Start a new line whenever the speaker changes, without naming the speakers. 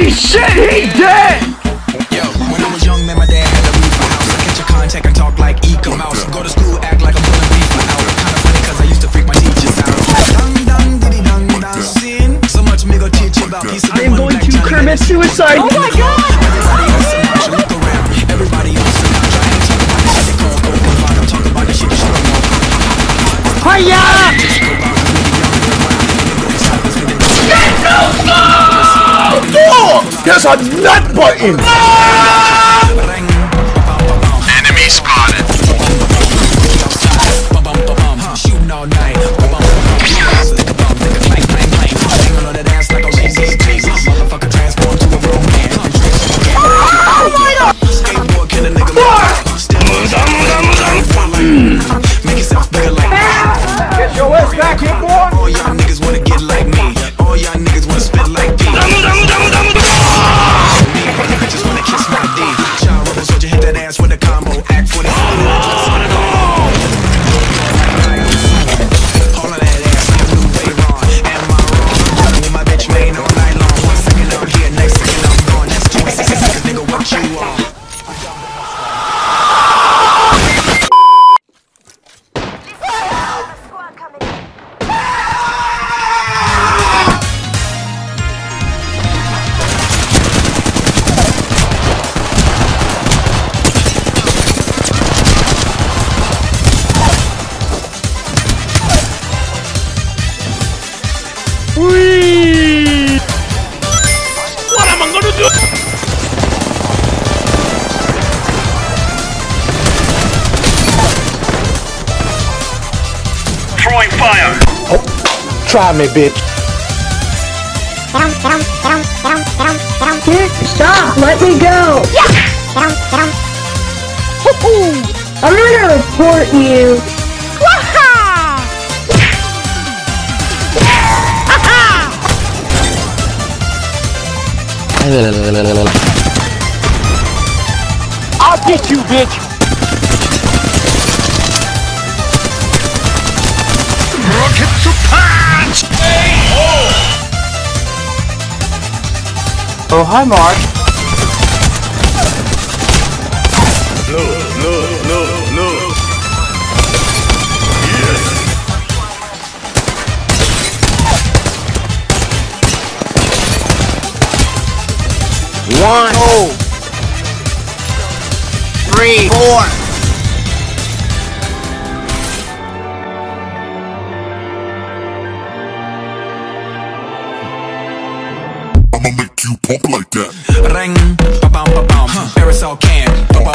Holy shit, he dead!
Yo, when I was young, man, my dad had a roof house. I catch a contact and talk like Eco Mouse. Go to school, act like I'm pulling beef out. Kinda funny, cause I used to freak my teachers out. Dun, dun, diddy, dun, dun, sin. So much me go teach you about peace
I am going to commit suicide.
Oh my god!
Everybody
there's a nut button!
What
am I gonna do?
Throwing fire.
Try me, bitch.
Stop! Let me go! Yeah! I'm gonna report you.
I'll get you, bitch.
Rocket to punch.
Oh, hi, Mark.
One, two, three, four.
I'ma make you pump like that.
Ring, ba bum ba bum. Aerosol can, ba bum